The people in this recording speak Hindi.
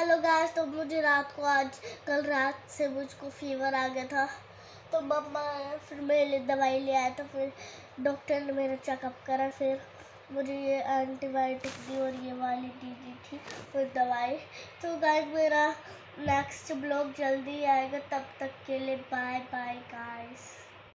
हेलो गैस तो मुझे रात को आज, कल रात से मुझको फीवर आ गया था। तो मम्मा फिर मेरे लिए दवाई ले आया तो फिर डॉक्टर ने मेरा चेकअप करा, फिर मुझे ये एंटीबायोटिक दी और ये वाली दी दी थी, फिर दवाई। तो गाइस मेरा नेक्स्ट ब्लॉग जल्दी आएगा, तब तक के लिए बाय बाय गाइस